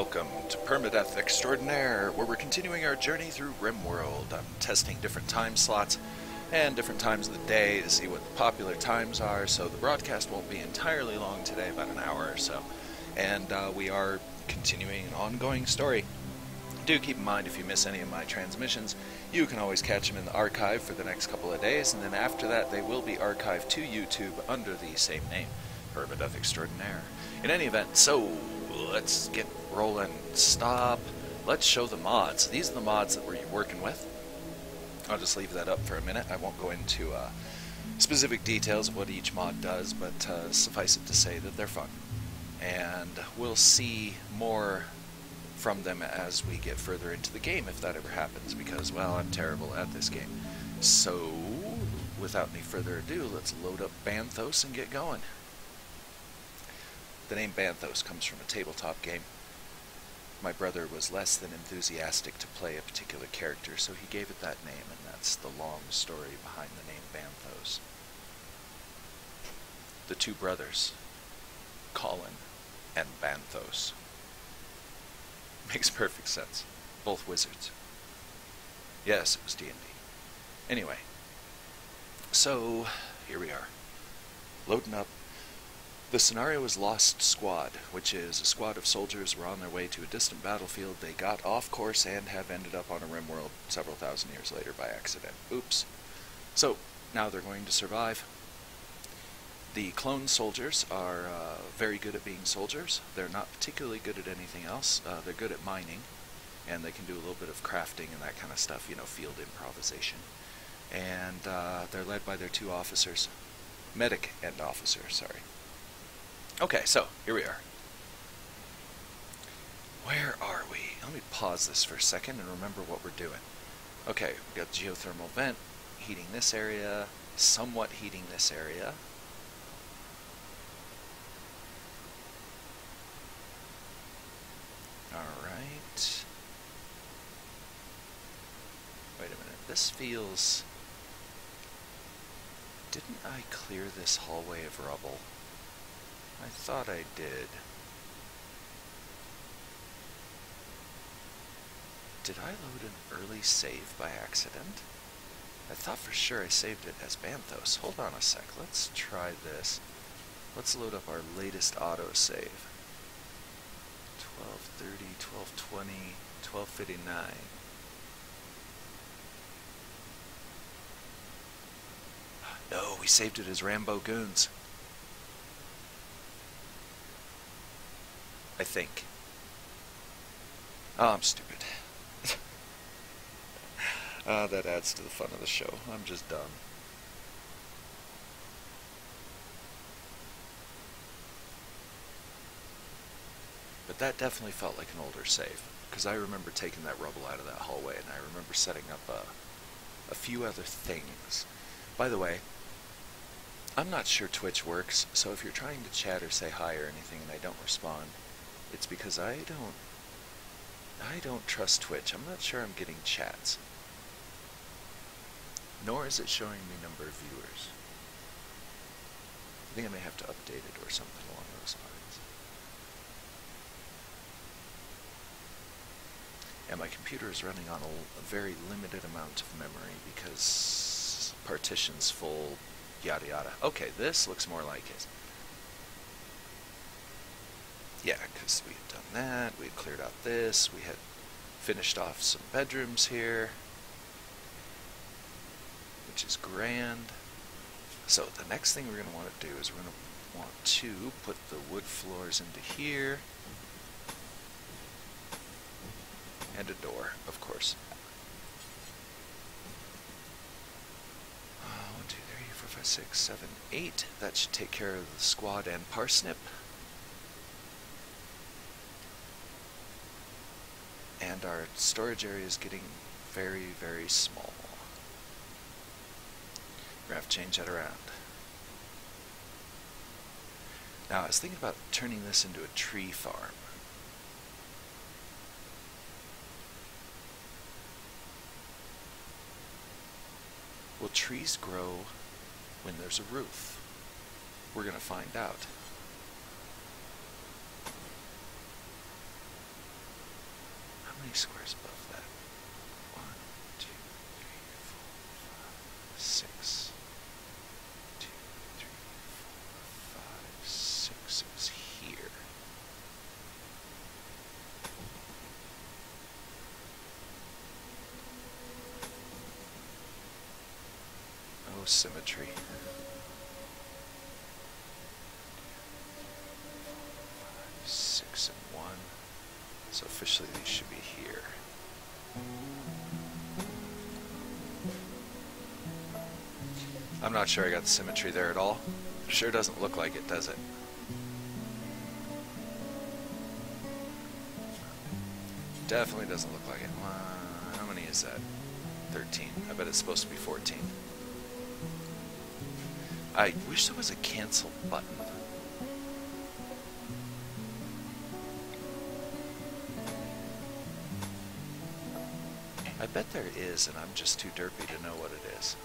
welcome to Permadeath Extraordinaire, where we're continuing our journey through RimWorld. I'm testing different time slots and different times of the day to see what the popular times are, so the broadcast won't be entirely long today, about an hour or so. And uh, we are continuing an ongoing story. Do keep in mind if you miss any of my transmissions, you can always catch them in the archive for the next couple of days, and then after that, they will be archived to YouTube under the same name, Permadeath Extraordinaire. In any event, so let's get rolling. Stop. Let's show the mods. These are the mods that we're working with. I'll just leave that up for a minute. I won't go into uh, specific details of what each mod does, but uh, suffice it to say that they're fun. And we'll see more from them as we get further into the game, if that ever happens, because, well, I'm terrible at this game. So, without any further ado, let's load up Banthos and get going. The name Banthos comes from a tabletop game. My brother was less than enthusiastic to play a particular character, so he gave it that name, and that's the long story behind the name Banthos. The two brothers, Colin and Banthos. Makes perfect sense. Both wizards. Yes, it was D&D. Anyway, so here we are. Loading up the scenario is Lost Squad, which is a squad of soldiers were on their way to a distant battlefield. They got off course and have ended up on a rim world several thousand years later by accident. Oops. So, now they're going to survive. The clone soldiers are uh, very good at being soldiers. They're not particularly good at anything else. Uh, they're good at mining, and they can do a little bit of crafting and that kind of stuff, you know, field improvisation. And uh, they're led by their two officers, medic and officer, sorry. Okay, so here we are. Where are we? Let me pause this for a second and remember what we're doing. Okay, we got geothermal vent heating this area, somewhat heating this area. Alright. Wait a minute, this feels... Didn't I clear this hallway of rubble? I thought I did. Did I load an early save by accident? I thought for sure I saved it as Banthos. Hold on a sec. Let's try this. Let's load up our latest autosave. 1230, 1220, 1259. No, we saved it as Rambo Goons. I think. Oh, I'm stupid. Ah, that adds to the fun of the show. I'm just dumb. But that definitely felt like an older save, because I remember taking that rubble out of that hallway, and I remember setting up a, a few other things. By the way, I'm not sure Twitch works, so if you're trying to chat or say hi or anything and I don't respond, it's because I don't I don't trust Twitch. I'm not sure I'm getting chats. Nor is it showing me number of viewers. I think I may have to update it or something along those lines. And my computer is running on a, a very limited amount of memory because partitions full, yada yada. Okay, this looks more like it. Yeah, because we had done that, we had cleared out this, we had finished off some bedrooms here, which is grand. So the next thing we're going to want to do is we're going to want to put the wood floors into here, and a door, of course. Uh, one, two, three, four, five, six, seven, eight. That should take care of the squad and parsnip. And our storage area is getting very, very small. We're going to have to change that around. Now, I was thinking about turning this into a tree farm. Will trees grow when there's a roof? We're going to find out. Many squares above that? One, two, three, four, five, six. Two, three, four, five, six. Was here. Oh, symmetry. Six and one. So officially these should be here. I'm not sure I got the symmetry there at all. Sure doesn't look like it, does it? Definitely doesn't look like it. How many is that? 13. I bet it's supposed to be 14. I wish there was a cancel button. Bet there is, and I'm just too derpy to know what it is.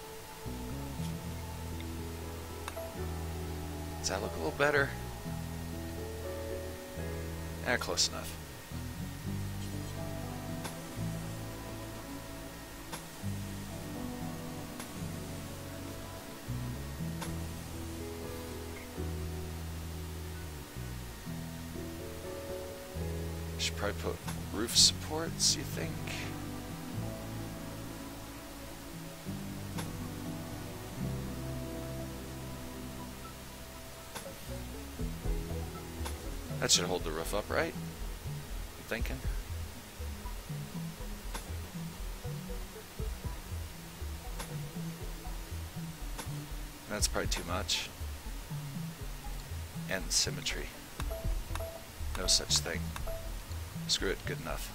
Does that look a little better? Eh, close enough. Should probably put roof supports, you think? Should hold the roof up, right? I'm thinking. That's probably too much. And symmetry. No such thing. Screw it, good enough.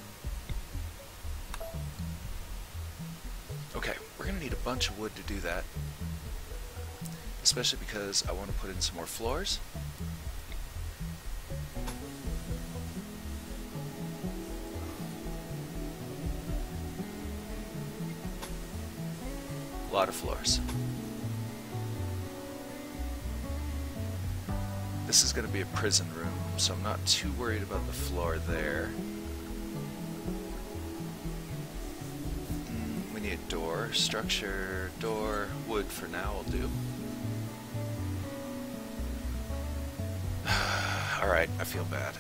Okay, we're gonna need a bunch of wood to do that. Especially because I want to put in some more floors. Floors. This is going to be a prison room, so I'm not too worried about the floor there. Mm, we need a door, structure, door, wood for now will do. Alright, I feel bad.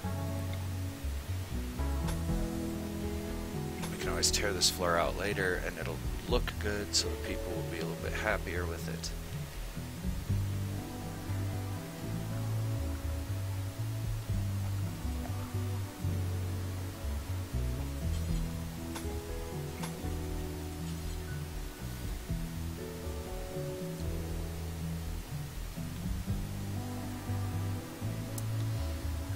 We can always tear this floor out later and it'll look good so the people will be a little bit happier with it.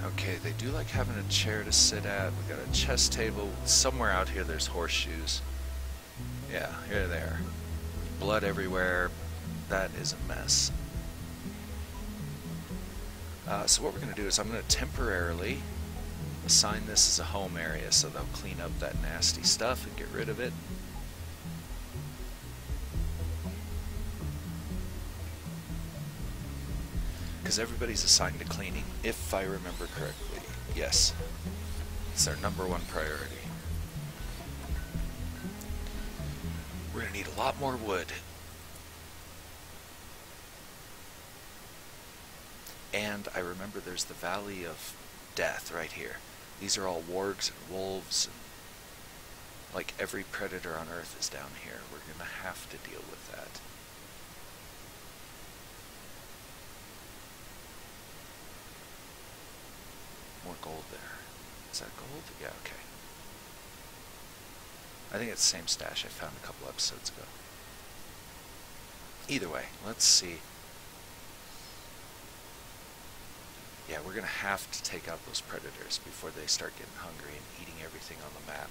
Okay, they do like having a chair to sit at. We got a chess table. Somewhere out here there's horseshoes. Yeah, here they are. Blood everywhere. That is a mess. Uh, so what we're going to do is I'm going to temporarily assign this as a home area so they'll clean up that nasty stuff and get rid of it. Because everybody's assigned to cleaning, if I remember correctly. Yes. It's our number one priority. Need a lot more wood. And I remember there's the Valley of Death right here. These are all wargs and wolves. And like every predator on Earth is down here. We're going to have to deal with that. More gold there. Is that gold? Yeah, okay. I think it's the same stash I found a couple episodes ago. Either way, let's see. Yeah, we're going to have to take out those predators before they start getting hungry and eating everything on the map.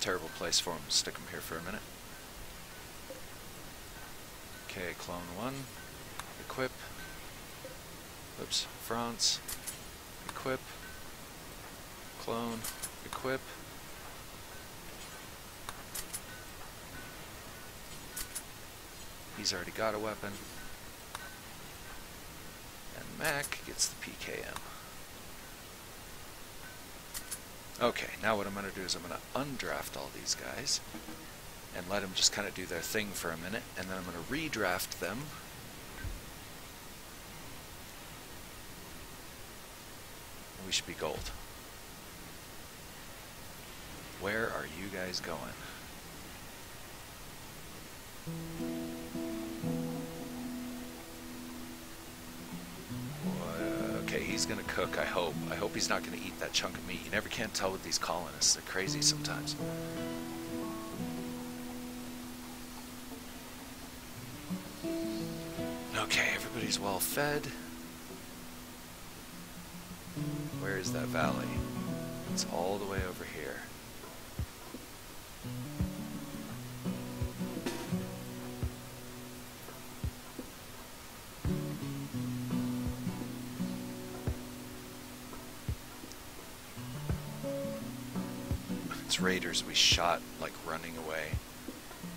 Terrible place for them. Stick them here for a minute. Okay, clone one. Equip. Oops, Franz. Equip. Clone. Equip. He's already got a weapon. And Mac gets the PKM. Okay, now what I'm going to do is I'm going to undraft all these guys and let them just kind of do their thing for a minute, and then I'm going to redraft them. We should be gold. Where are you guys going? Okay, he's gonna cook, I hope. I hope he's not gonna eat that chunk of meat. You never can tell with these colonists. They're crazy sometimes. Everybody's well fed. Where is that valley? It's all the way over here. It's raiders we shot like running away,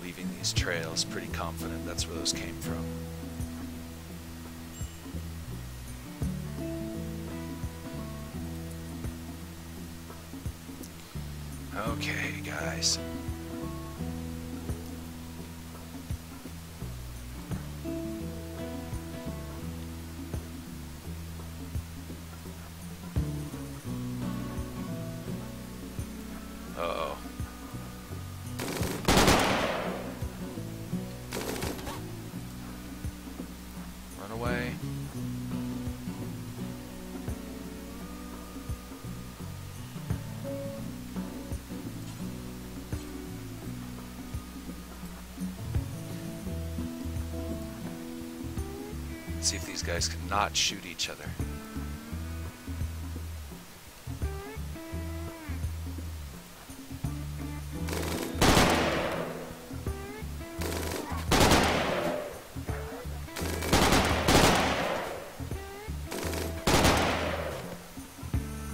leaving these trails. Pretty confident that's where those came from. See if these guys can not shoot each other.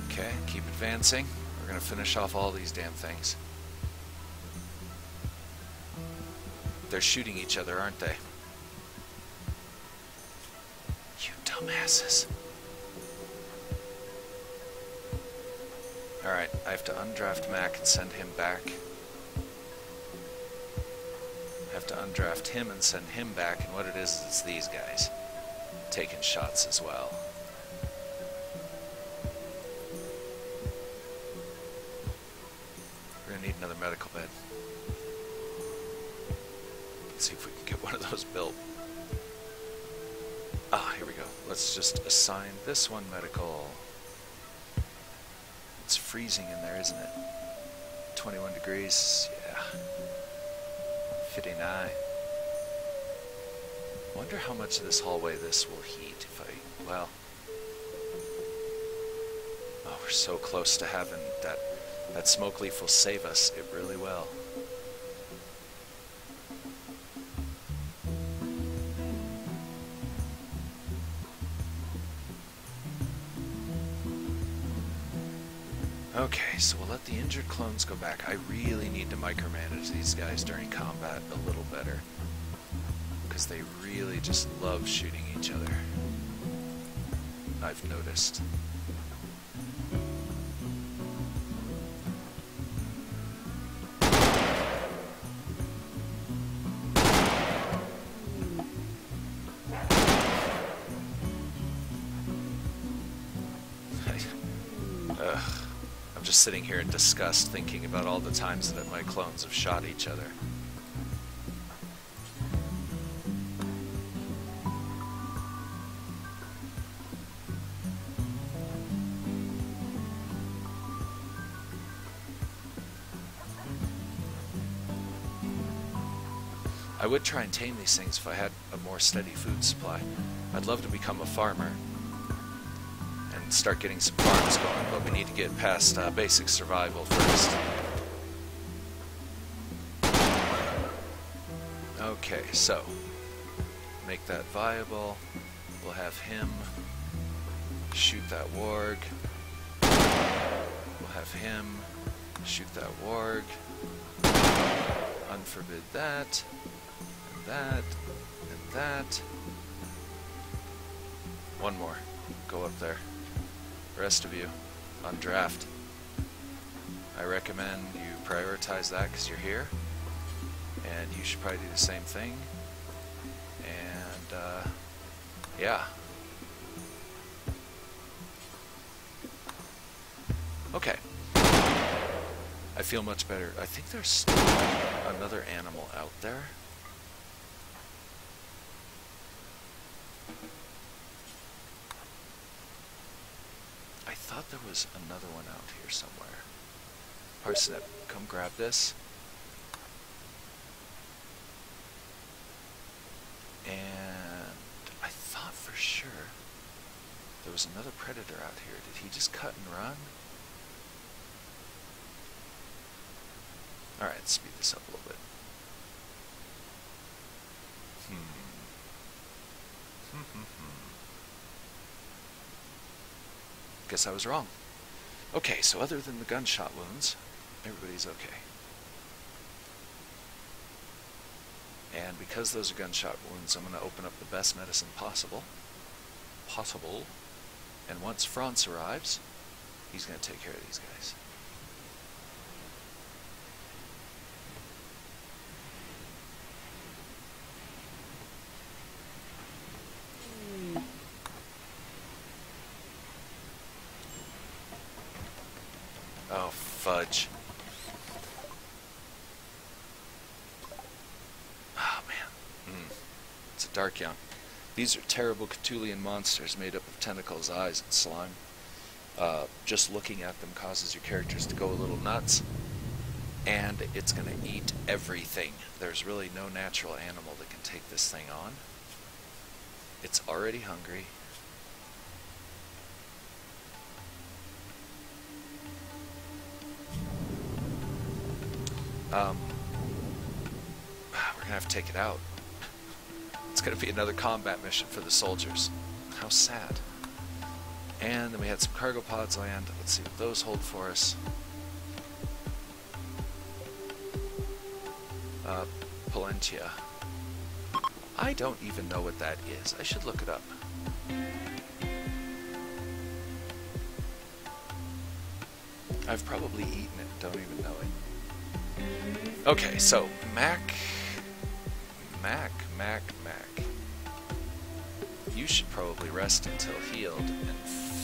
Okay, keep advancing. We're gonna finish off all these damn things. They're shooting each other, aren't they? You Alright, I have to undraft Mac and send him back. I have to undraft him and send him back, and what it is, it's these guys. Taking shots as well. This one medical. It's freezing in there, isn't it? 21 degrees, yeah. 59. Wonder how much of this hallway this will heat if I, well. Oh, we're so close to having that, that smoke leaf will save us. It really will. Okay, so we'll let the injured clones go back. I really need to micromanage these guys during combat a little better. Because they really just love shooting each other. I've noticed. In disgust thinking about all the times that my clones have shot each other. I would try and tame these things if I had a more steady food supply. I'd love to become a farmer start getting some farms going, but we need to get past uh, basic survival first. Okay, so make that viable. We'll have him shoot that warg. We'll have him shoot that warg. Unforbid that, and that, and that. One more. Go up there. Rest of you, on draft. I recommend you prioritize that because you're here. And you should probably do the same thing. And, uh, yeah. Okay. I feel much better. I think there's still another animal out there. I thought there was another one out here somewhere. Parsnip, come grab this. And I thought for sure there was another predator out here. Did he just cut and run? Alright, speed this up a little bit. Hmm. Hmm, hmm, hmm. Guess I was wrong. Okay, so other than the gunshot wounds, everybody's okay. And because those are gunshot wounds, I'm going to open up the best medicine possible. Possible. And once Franz arrives, he's going to take care of these guys. Oh, fudge. Oh, man. Mm. Dark young. These are terrible Cthulhian monsters made up of tentacles, eyes, and slime. Uh, just looking at them causes your characters to go a little nuts. And it's going to eat everything. There's really no natural animal that can take this thing on. It's already hungry. Um, we're gonna have to take it out. It's gonna be another combat mission for the soldiers. How sad. And then we had some cargo pods land. Let's see what those hold for us. Uh, Palentia. I don't even know what that is. I should look it up. I've probably eaten it, don't even know it. Okay, so Mac, Mac, Mac. You should probably rest until healed, and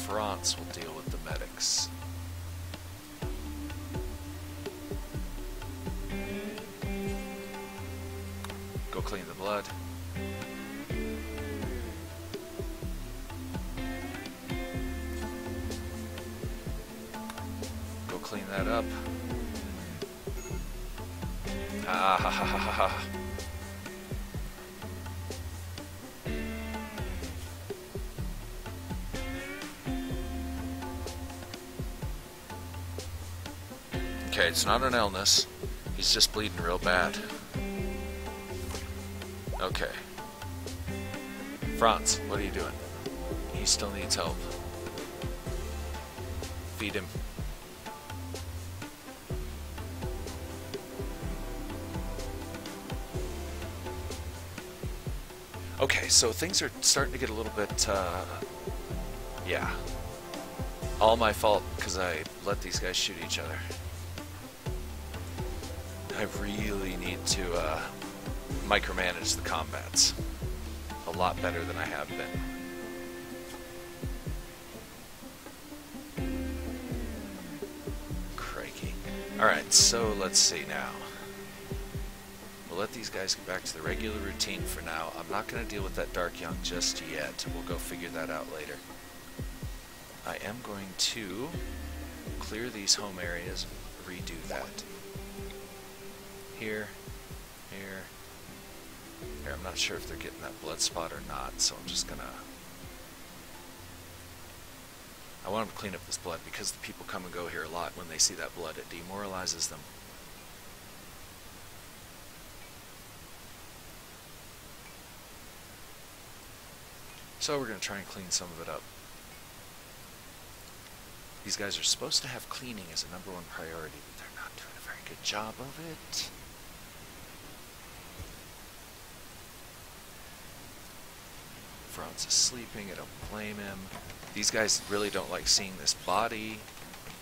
Franz will deal with the medics. Go clean the blood. Okay, it's not an illness. He's just bleeding real bad. Okay. Franz, what are you doing? He still needs help. Feed him. Okay, so things are starting to get a little bit, uh, yeah. All my fault because I let these guys shoot each other. I really need to uh, micromanage the combats a lot better than I have been. Alright, so let's see now. We'll let these guys get back to the regular routine for now. I'm not going to deal with that Dark Young just yet. We'll go figure that out later. I am going to clear these home areas, redo that. Here, here, here. I'm not sure if they're getting that blood spot or not, so I'm just gonna... I want them to clean up this blood because the people come and go here a lot. When they see that blood, it demoralizes them. So we're going to try and clean some of it up. These guys are supposed to have cleaning as a number one priority, but they're not doing a very good job of it. Franz is sleeping. I don't blame him. These guys really don't like seeing this body.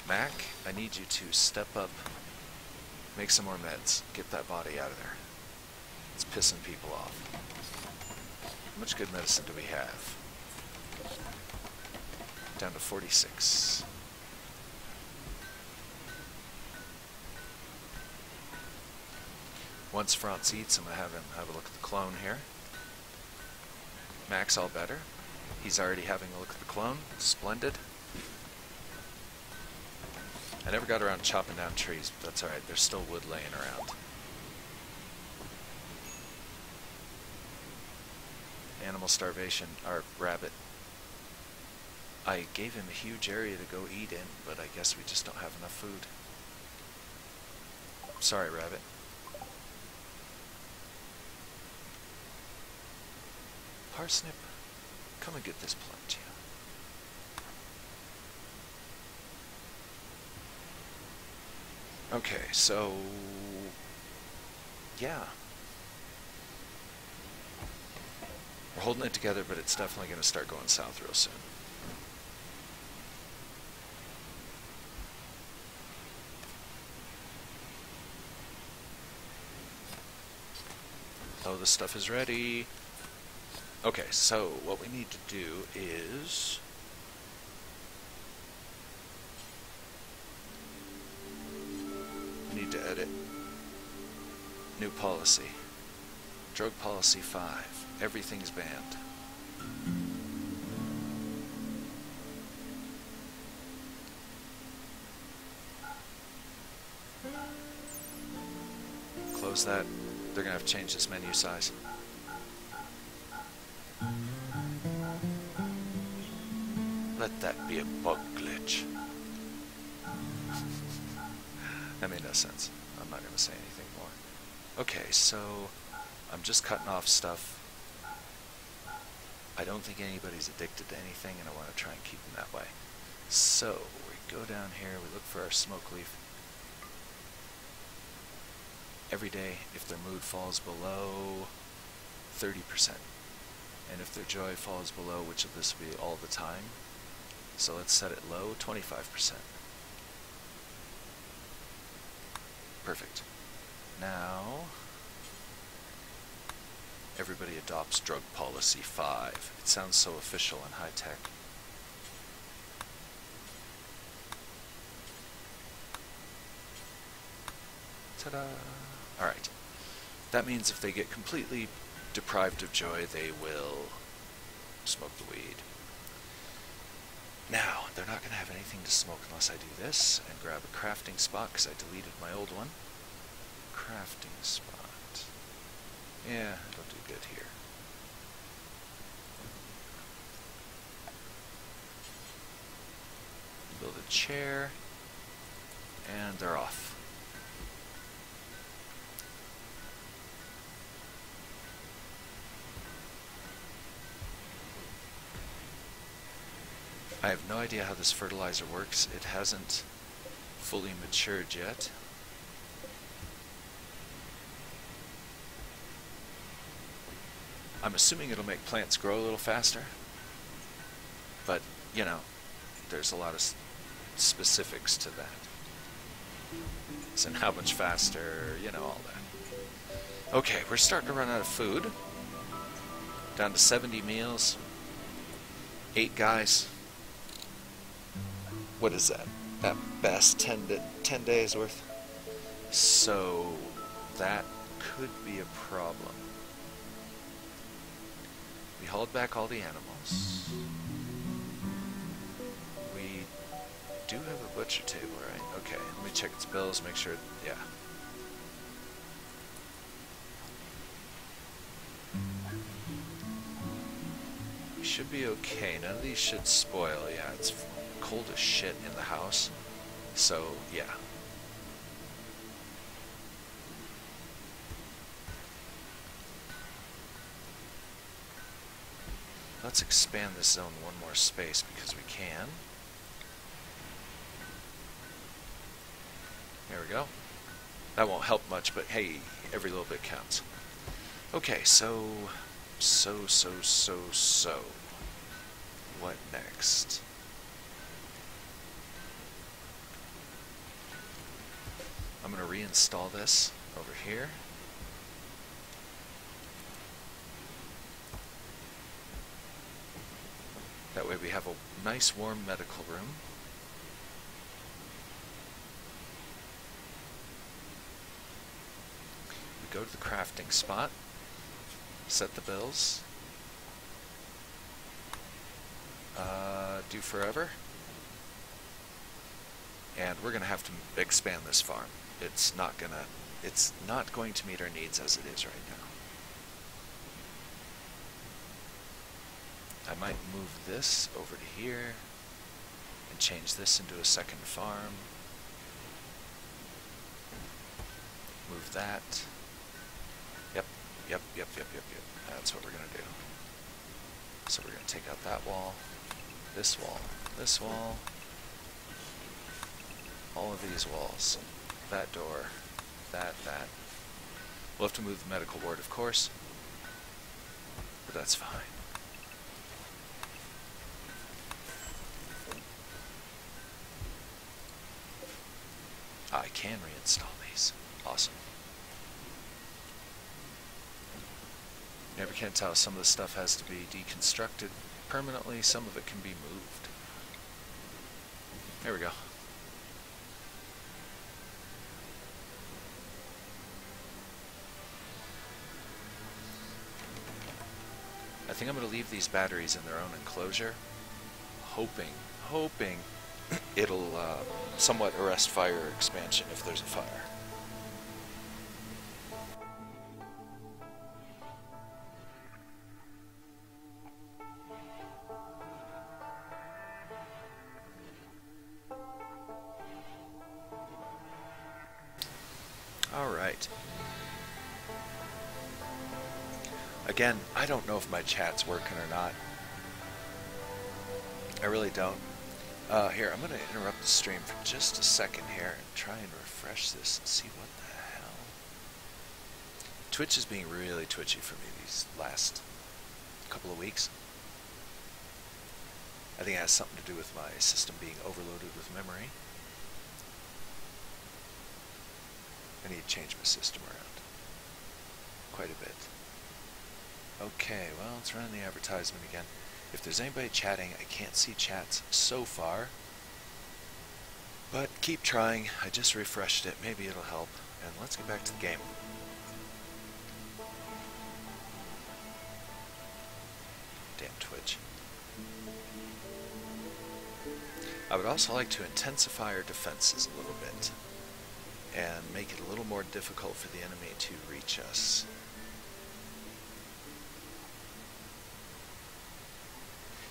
Mac, I need you to step up, make some more meds, get that body out of there. It's pissing people off. How much good medicine do we have? Down to 46. Once Franz eats, I'm going to have him have a look at the clone here. Max all better. He's already having a look at the clone. Splendid. I never got around chopping down trees, but that's alright. There's still wood laying around. Animal starvation, our rabbit. I gave him a huge area to go eat in, but I guess we just don't have enough food. Sorry, rabbit. Parsnip, come and get this plant, yeah. Okay, so... Yeah. We're holding it together, but it's definitely going to start going south real soon. Oh, the stuff is ready. Okay, so what we need to do is... We need to edit new policy. Drug policy 5. Everything's banned. Close that. They're going to have to change this menu size. Let that be a bug glitch. that made no sense. I'm not going to say anything more. Okay, so I'm just cutting off stuff. I don't think anybody's addicted to anything, and I want to try and keep them that way. So, we go down here, we look for our smoke leaf. Every day, if their mood falls below 30%, and if their joy falls below, which of this will be all the time, so let's set it low, 25%. Perfect. Now, everybody adopts drug policy 5. It sounds so official and high-tech. Ta-da! Alright. That means if they get completely deprived of joy, they will smoke the weed. Now, they're not going to have anything to smoke unless I do this and grab a crafting spot because I deleted my old one. Crafting spot. Yeah, it'll do good here. Build a chair, and they're off. I have no idea how this fertilizer works. It hasn't fully matured yet. I'm assuming it'll make plants grow a little faster. But, you know, there's a lot of specifics to that. And how much faster, you know, all that. Okay, we're starting to run out of food. Down to 70 meals. Eight guys what is that? At best, 10, to, 10 days worth. So that could be a problem. We hauled back all the animals. We do have a butcher table, right? Okay, let me check its bills, make sure, yeah. We should be okay. None of these should spoil. Yeah, it's cold as shit in the house. So, yeah. Let's expand this zone one more space because we can. There we go. That won't help much, but hey, every little bit counts. Okay, so So, so, so, so. What next? I'm going to reinstall this over here. That way we have a nice warm medical room. We go to the crafting spot, set the bills, uh, do forever, and we're going to have to expand this farm. It's not to it's not going to meet our needs as it is right now. I might move this over to here and change this into a second farm. Move that. Yep, yep, yep, yep, yep, yep. That's what we're to do. So we're to take out that wall, this wall, this wall, all of these walls, that door, that, that. We'll have to move the medical ward, of course, but that's fine. I can reinstall these. Awesome. Never can tell. Some of the stuff has to be deconstructed permanently. Some of it can be moved. There we go. I think I'm going to leave these batteries in their own enclosure, hoping, hoping it'll uh, somewhat arrest fire expansion if there's a fire. Again, I don't know if my chat's working or not. I really don't. Uh, here, I'm going to interrupt the stream for just a second here and try and refresh this and see what the hell. Twitch is being really twitchy for me these last couple of weeks. I think it has something to do with my system being overloaded with memory. I need to change my system around quite a bit. Okay, well, let's run the advertisement again. If there's anybody chatting, I can't see chats so far. But keep trying. I just refreshed it. Maybe it'll help. And let's get back to the game. Damn Twitch. I would also like to intensify our defenses a little bit and make it a little more difficult for the enemy to reach us.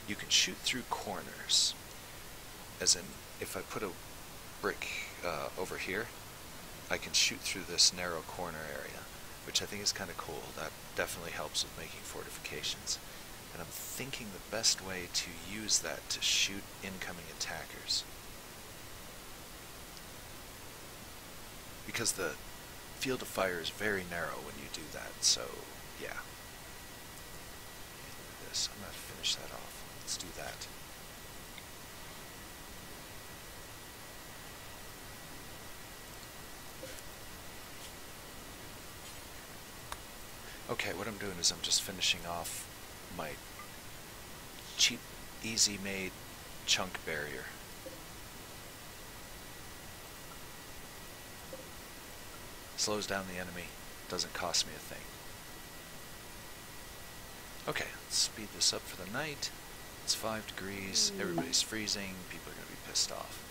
You can shoot through corners. As in, if I put a brick uh, over here, I can shoot through this narrow corner area, which I think is kind of cool. That definitely helps with making fortifications. And I'm thinking the best way to use that to shoot incoming attackers. Because the field of fire is very narrow when you do that, so yeah. This, I'm going to finish that off. Let's do that. Okay, what I'm doing is I'm just finishing off my cheap, easy-made chunk barrier. Slows down the enemy, doesn't cost me a thing. Okay, let's speed this up for the night. It's 5 degrees, everybody's freezing, people are going to be pissed off.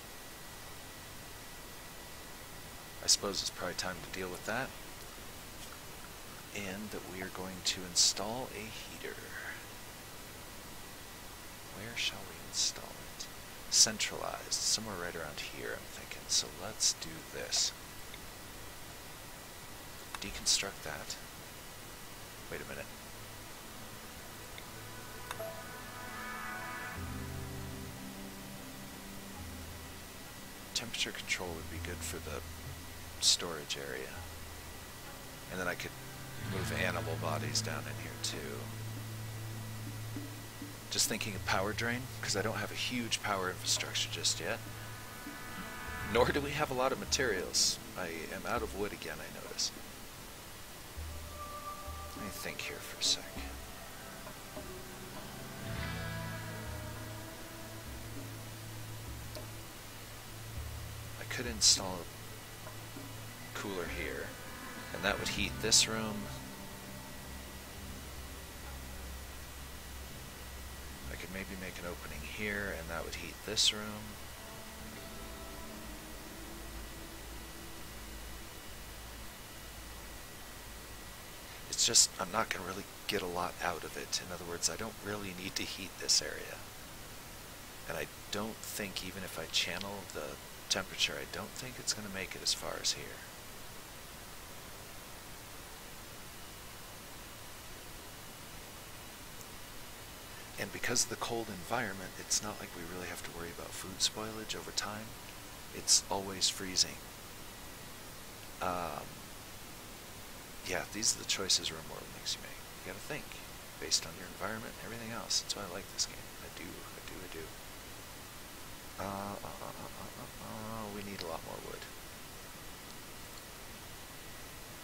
I suppose it's probably time to deal with that. And that we are going to install a heater. Where shall we install it? Centralized, somewhere right around here I'm thinking. So let's do this. Deconstruct that. Wait a minute. Temperature control would be good for the storage area. And then I could move animal bodies down in here too. Just thinking of power drain, because I don't have a huge power infrastructure just yet. Nor do we have a lot of materials. I am out of wood again, I notice. Let me think here for a sec. Could install a cooler here, and that would heat this room. I could maybe make an opening here, and that would heat this room. It's just, I'm not going to really get a lot out of it. In other words, I don't really need to heat this area. And I don't think, even if I channel the temperature, I don't think it's going to make it as far as here. And because of the cold environment, it's not like we really have to worry about food spoilage over time. It's always freezing. Um, yeah, these are the choices RimWorld makes you make. You gotta think based on your environment and everything else. That's why I like this game. I do, I do, I do. Uh, uh, uh, uh, uh, uh, we need a lot more wood.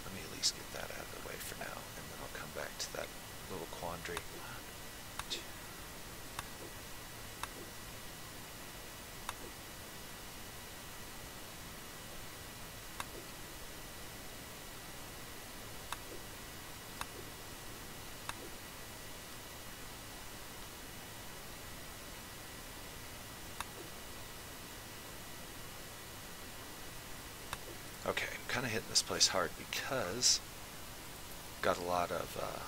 Let me at least get that out of the way for now, and then I'll come back to that little quandary. Okay, I'm kind of hitting this place hard because got a lot of uh,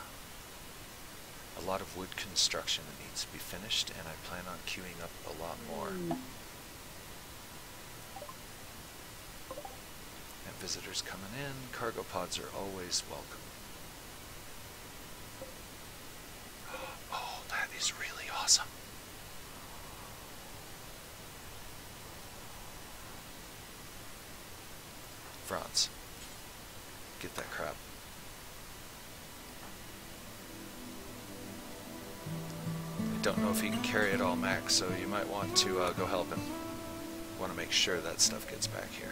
a lot of wood construction that needs to be finished, and I plan on queuing up a lot more. And visitors coming in, cargo pods are always welcome. Oh, that is really awesome. Don't know if he can carry it all, Max, so you might want to uh, go help him. Want to make sure that stuff gets back here.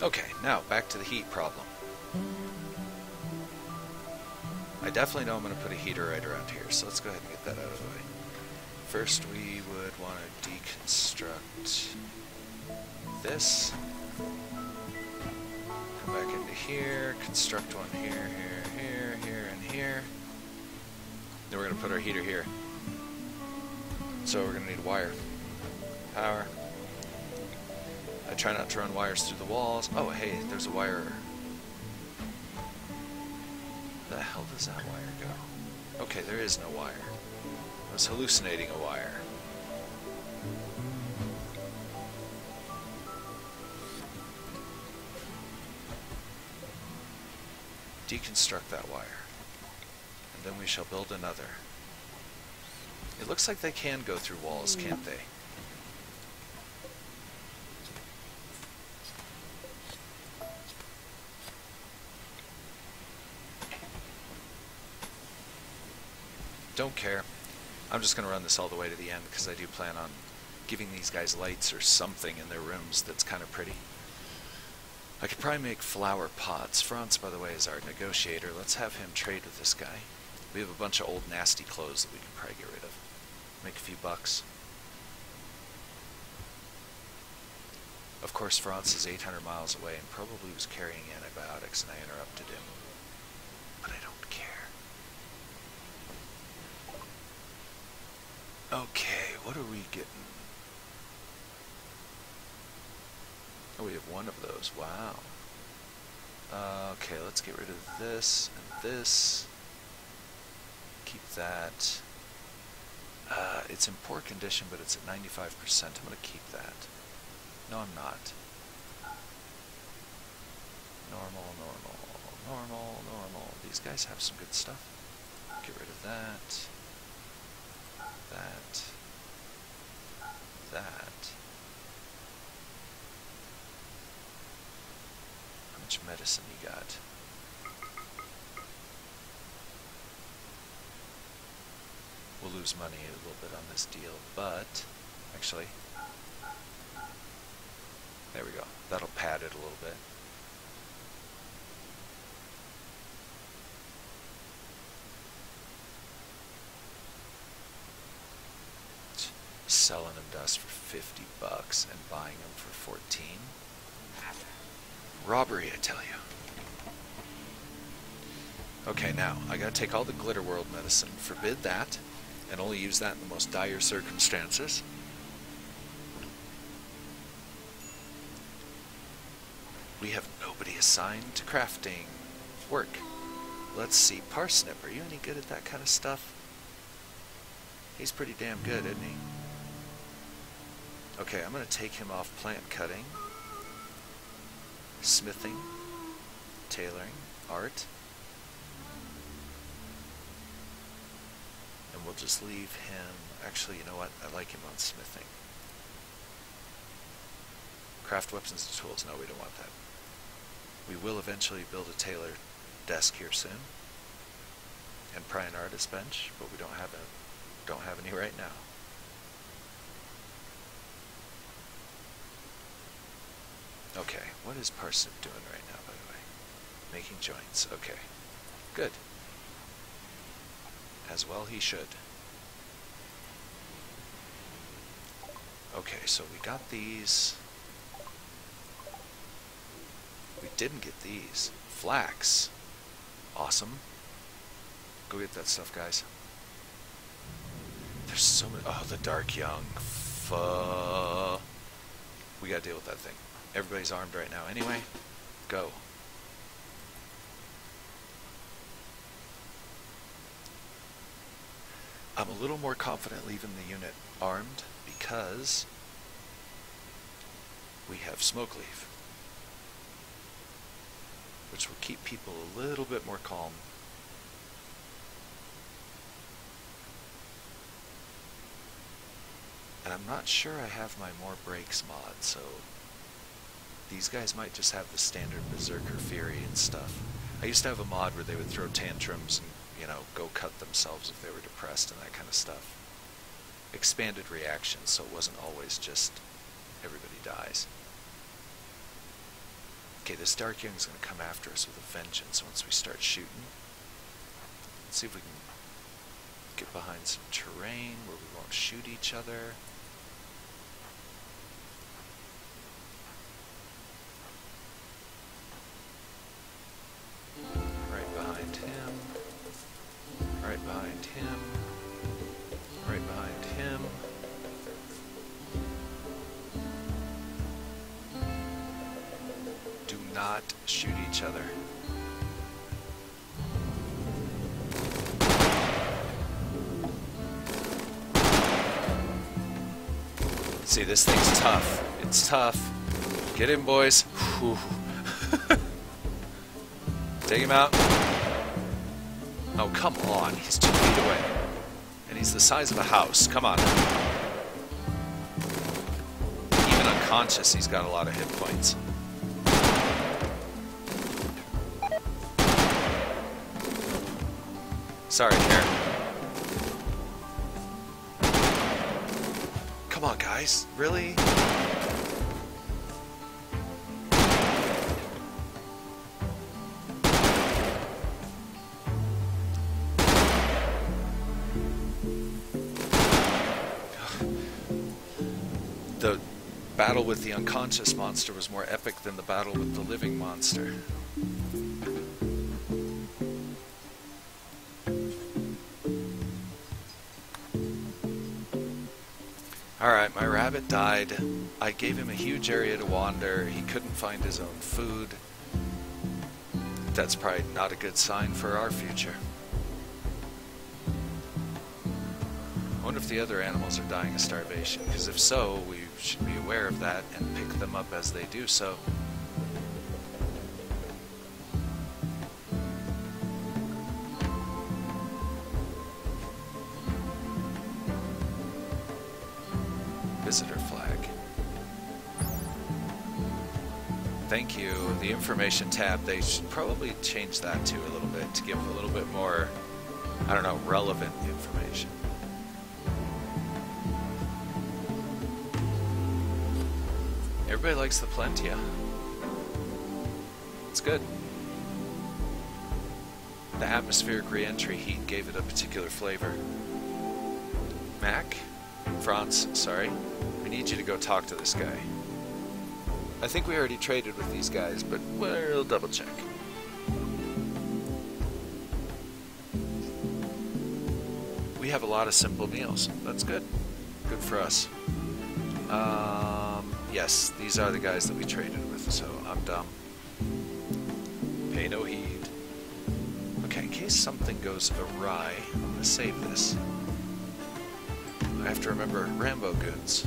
Okay, now back to the heat problem. I definitely know I'm going to put a heater right around here, so let's go ahead and get that out of the way. First, we would want to deconstruct this. Come back into here, construct one here, here, here, here, and here. Then we're going to put our heater here. So we're going to need wire. Power. I try not to run wires through the walls. Oh, hey, there's a wire. The hell does that wire go? Okay, there is no wire. I was hallucinating a wire. deconstruct that wire, then we shall build another. It looks like they can go through walls, hmm. can't they? Don't care. I'm just going to run this all the way to the end because I do plan on giving these guys lights or something in their rooms that's kind of pretty. I could probably make flower pots. Franz, by the way, is our negotiator. Let's have him trade with this guy. We have a bunch of old nasty clothes that we can probably get rid of. Make a few bucks. Of course, Franz is 800 miles away and probably was carrying antibiotics and I interrupted him. But I don't care. Okay, what are we getting? Oh, we have one of those. Wow. Uh, okay, let's get rid of this and this. Keep that. Uh, it's in poor condition, but it's at 95%. I'm going to keep that. No, I'm not. Normal, normal, normal, normal. These guys have some good stuff. Get rid of that. That. That. How much medicine you got? We'll lose money a little bit on this deal, but actually, there we go. That'll pad it a little bit. Selling them us for 50 bucks and buying them for 14. Robbery, I tell you. Okay, now, I gotta take all the Glitter World medicine, forbid that, and only use that in the most dire circumstances. We have nobody assigned to crafting work. Let's see, Parsnip, are you any good at that kind of stuff? He's pretty damn good, isn't he? Okay, I'm going to take him off plant cutting, smithing, tailoring, art, and we'll just leave him, actually, you know what, I like him on smithing. Craft weapons and tools, no, we don't want that. We will eventually build a tailor desk here soon, and pry an artist bench, but we don't have a, don't have any right now. Okay, what is Parsnip doing right now, by the way? Making joints. Okay, good. As well he should. Okay, so we got these. We didn't get these. Flax. Awesome. Go get that stuff, guys. There's so many. Oh, the Dark Young. Fuh. We gotta deal with that thing. Everybody's armed right now anyway. Go. I'm a little more confident leaving the unit armed because we have smoke leaf which will keep people a little bit more calm. And I'm not sure I have my more breaks mod, so these guys might just have the standard Berserker Fury and stuff. I used to have a mod where they would throw tantrums and, you know, go cut themselves if they were depressed and that kind of stuff. Expanded reactions, so it wasn't always just everybody dies. Okay, this Dark Young is going to come after us with a vengeance once we start shooting. Let's see if we can get behind some terrain where we won't shoot each other. See, this thing's tough. It's tough. Get in, boys. Take him out. Oh, come on. He's two feet away. And he's the size of a house. Come on. Even unconscious, he's got a lot of hit points. Sorry, Karen. Guys. Really? The battle with the unconscious monster was more epic than the battle with the living monster. Alright, my rabbit died. I gave him a huge area to wander. He couldn't find his own food. That's probably not a good sign for our future. I wonder if the other animals are dying of starvation, because if so, we should be aware of that and pick them up as they do so. the information tab, they should probably change that too a little bit to give a little bit more, I don't know, relevant information. Everybody likes the Plentia. It's good. The atmospheric reentry heat gave it a particular flavor. Mac? Franz, sorry. We need you to go talk to this guy. I think we already traded with these guys, but we'll double check. We have a lot of simple meals. That's good. Good for us. Um, yes, these are the guys that we traded with, so I'm dumb. Pay no heed. Okay, in case something goes awry, I'm going to save this. I have to remember Rambo goods.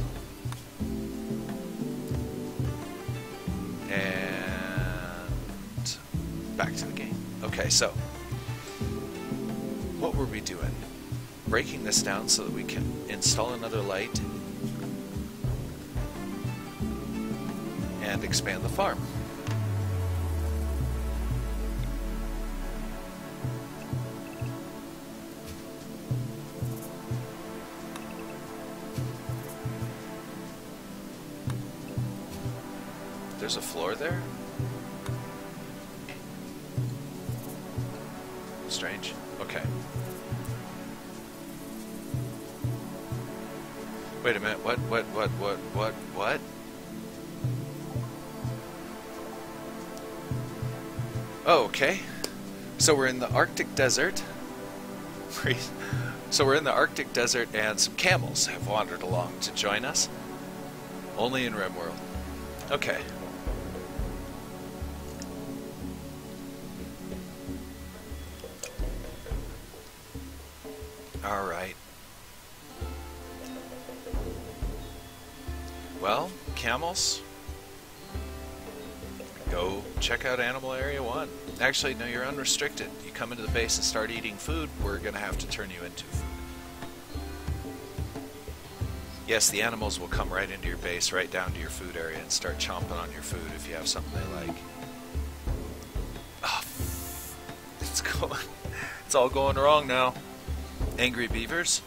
And back to the game. Okay, so what were we doing? Breaking this down so that we can install another light and expand the farm. The Arctic desert. so we're in the Arctic desert and some camels have wandered along to join us. Only in RimWorld. Okay. Alright. Well, camels, check out Animal Area 1. Actually, no, you're unrestricted. You come into the base and start eating food, we're going to have to turn you into food. Yes, the animals will come right into your base, right down to your food area, and start chomping on your food if you have something they like. Oh, it's going. It's all going wrong now. Angry beavers.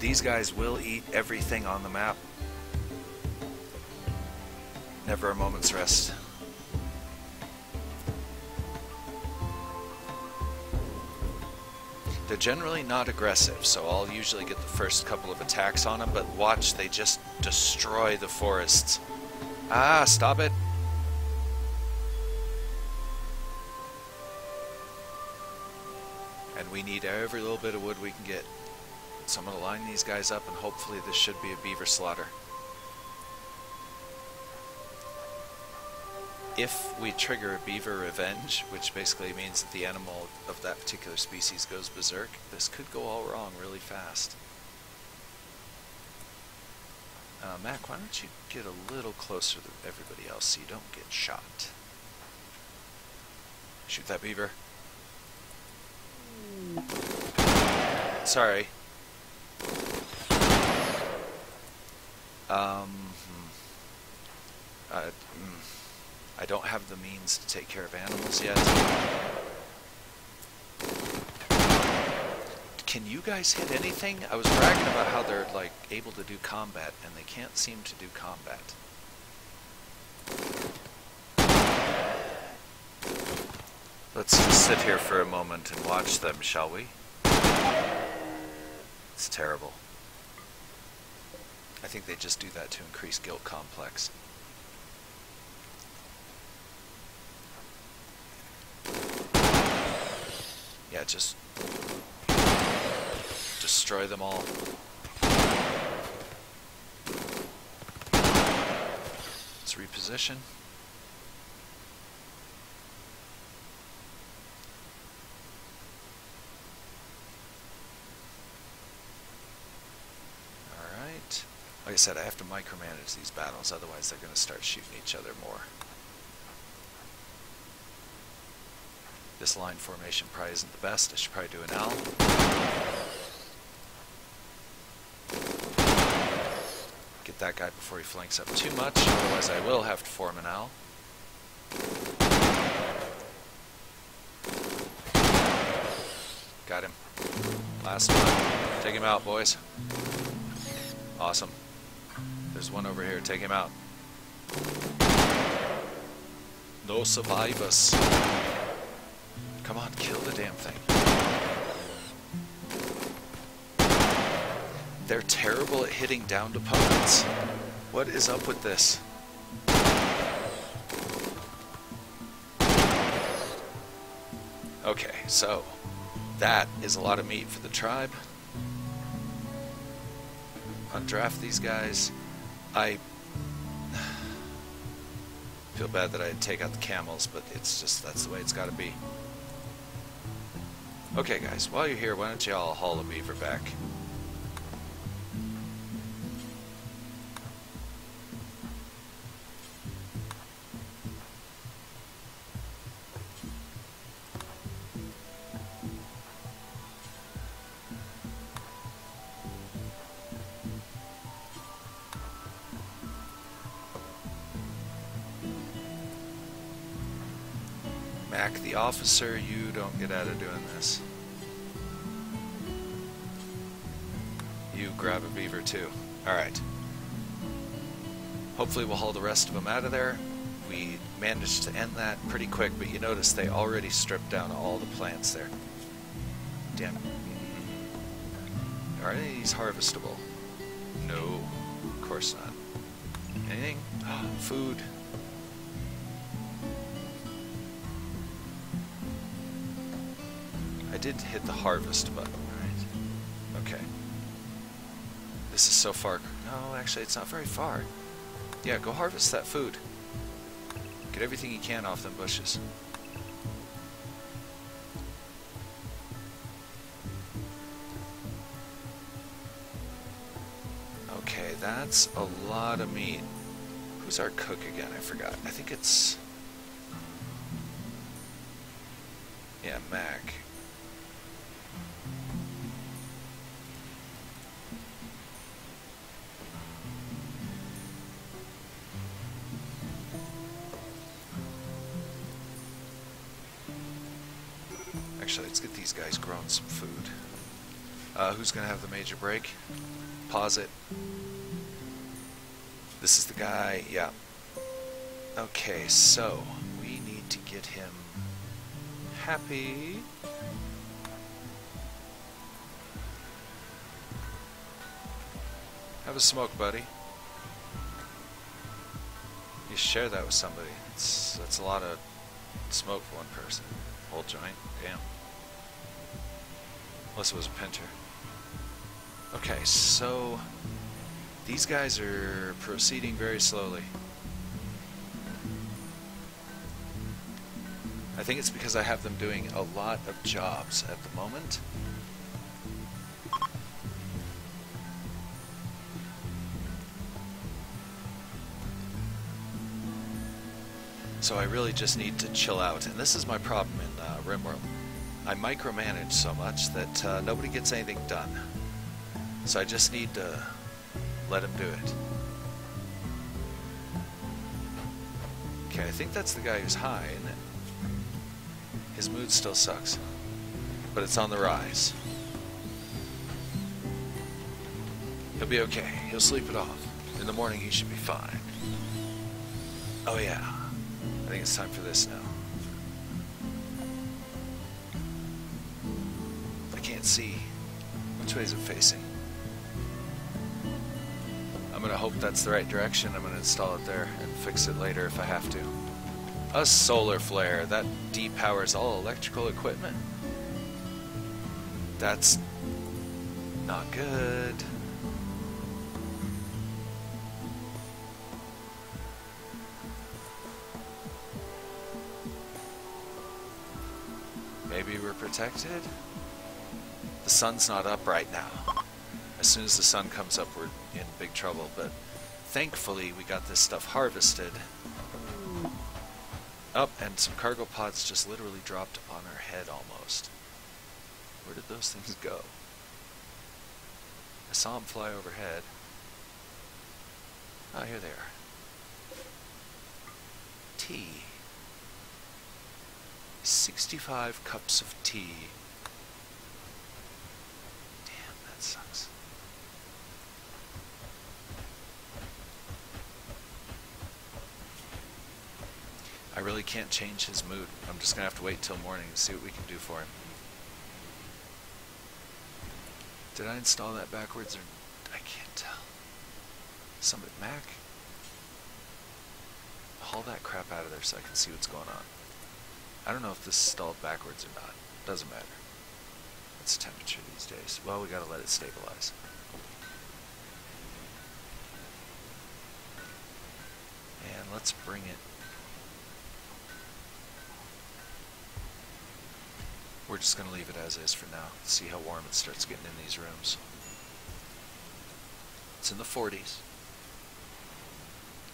These guys will eat everything on the map. Never a moment's rest. They're generally not aggressive, so I'll usually get the first couple of attacks on them, but watch, they just destroy the forests. Ah, stop it. And we need every little bit of wood we can get. So I'm going to line these guys up and hopefully this should be a beaver slaughter. If we trigger a beaver revenge, which basically means that the animal of that particular species goes berserk, this could go all wrong really fast. Uh, Mac, why don't you get a little closer to everybody else so you don't get shot. Shoot that beaver. Sorry. Um, hmm. uh, mm, I don't have the means to take care of animals yet. Can you guys hit anything? I was bragging about how they're like able to do combat, and they can't seem to do combat. Let's just sit here for a moment and watch them, shall we? It's terrible. I think they just do that to increase guilt complex. Yeah, just destroy them all. Let's reposition. All right. Like I said, I have to micromanage these battles, otherwise they're going to start shooting each other more. This line formation probably isn't the best. I should probably do an L. Get that guy before he flanks up too much, otherwise I will have to form an L. Got him. Last one. Take him out, boys. Awesome. There's one over here. Take him out. No survivors. Come on, kill the damn thing. They're terrible at hitting downed opponents. What is up with this? Okay, so that is a lot of meat for the tribe. Undraft these guys. I feel bad that I take out the camels, but it's just that's the way it's got to be. Okay, guys, while you're here, why don't y'all haul a beaver back? Mac, the officer, you get out of doing this. You grab a beaver too. Alright. Hopefully we'll haul the rest of them out of there. We managed to end that pretty quick, but you notice they already stripped down all the plants there. Damn it. Are any of these harvestable? No, of course not. Anything? Food. Did hit the harvest button, right? Okay. This is so far. No, actually, it's not very far. Yeah, go harvest that food. Get everything you can off them bushes. Okay, that's a lot of meat. Who's our cook again? I forgot. I think it's... Actually, let's get these guys growing some food. Uh, who's going to have the major break? Pause it. This is the guy, yeah. Okay, so we need to get him happy. Have a smoke, buddy. You share that with somebody. It's, that's a lot of smoke for one person. Whole joint, damn. Unless it was a pinter. Okay, so these guys are proceeding very slowly. I think it's because I have them doing a lot of jobs at the moment. So I really just need to chill out. And this is my problem in uh, RimWorld. I micromanage so much that uh, nobody gets anything done. So I just need to let him do it. Okay, I think that's the guy who's high? His mood still sucks. But it's on the rise. He'll be okay. He'll sleep it off. In the morning he should be fine. Oh yeah. I think it's time for this now. See. Which way is it facing? I'm gonna hope that's the right direction. I'm gonna install it there and fix it later if I have to. A solar flare. That depowers all electrical equipment. That's not good. Maybe we're protected? The sun's not up right now. As soon as the sun comes up, we're in big trouble, but thankfully we got this stuff harvested. Up, oh, and some cargo pods just literally dropped on our head almost. Where did those things go? I saw them fly overhead. Oh, here they are. Tea. 65 cups of tea sucks. I really can't change his mood. I'm just going to have to wait till morning and see what we can do for him. Did I install that backwards or... I can't tell. Summit Mac? Haul that crap out of there so I can see what's going on. I don't know if this is stalled backwards or not. Doesn't matter. It's temperature these days. Well, we gotta let it stabilize. And let's bring it. We're just gonna leave it as is for now. See how warm it starts getting in these rooms. It's in the 40s.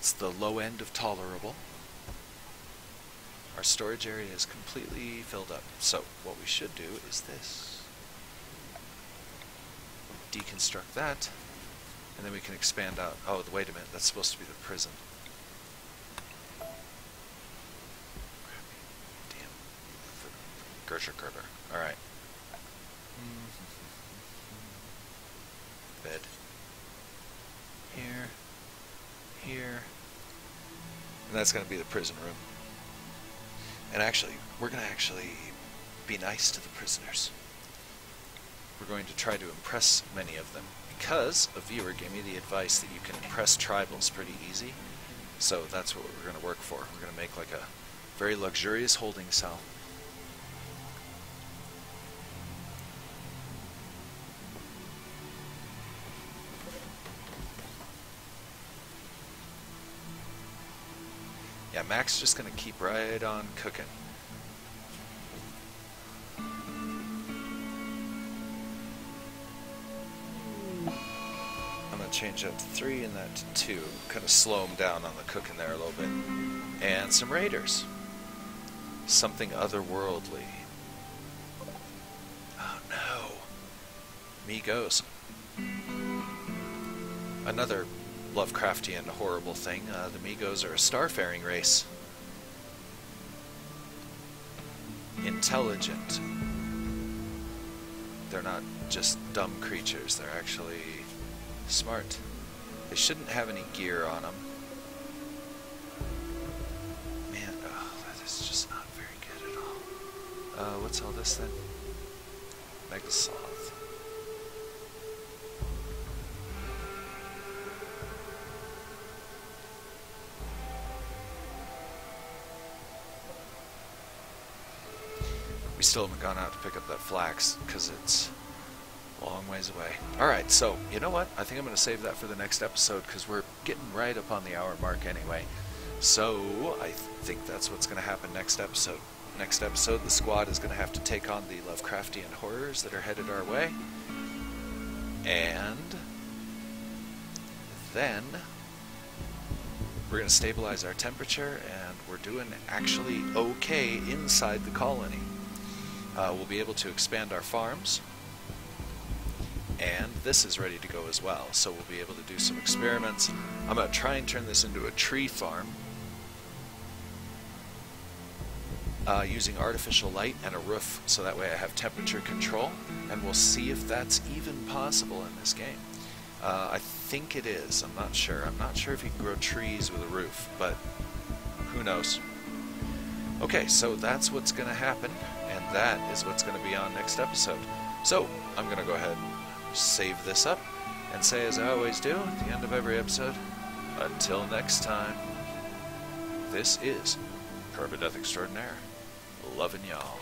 It's the low end of tolerable. Our storage area is completely filled up. So what we should do is this. Deconstruct that, and then we can expand out. Oh, wait a minute, that's supposed to be the prison. Damn. Gersher Gerber. Alright. Bed. Here. Here. And that's going to be the prison room. And actually, we're going to actually be nice to the prisoners. We're going to try to impress many of them because a viewer gave me the advice that you can impress tribals pretty easy. So that's what we're going to work for. We're going to make like a very luxurious holding cell. Yeah, Mac's just going to keep right on cooking. Change that to 3 and that to 2. Kind of slow them down on the cooking there a little bit. And some raiders. Something otherworldly. Oh no. Migos. Another Lovecraftian horrible thing. Uh, the Migos are a starfaring race. Intelligent. They're not just dumb creatures, they're actually smart. They shouldn't have any gear on them. Man, oh, that is just not very good at all. Uh, what's all this then? Megasaw. We still haven't gone out to pick up that flax because it's long ways away. Alright, so you know what? I think I'm going to save that for the next episode because we're getting right up on the hour mark anyway. So I think that's what's going to happen next episode. Next episode, the squad is going to have to take on the Lovecraftian horrors that are headed our way. And then we're going to stabilize our temperature and we're doing actually okay inside the colony. Uh, we'll be able to expand our farms. And this is ready to go as well, so we'll be able to do some experiments. I'm going to try and turn this into a tree farm uh, using artificial light and a roof, so that way I have temperature control, and we'll see if that's even possible in this game. Uh, I think it is, I'm not sure. I'm not sure if you can grow trees with a roof, but who knows. Okay, so that's what's going to happen and that is what's going to be on next episode. So, I'm going to go ahead save this up and say, as I always do at the end of every episode, until next time, this is Permadeath Extraordinaire. Loving y'all.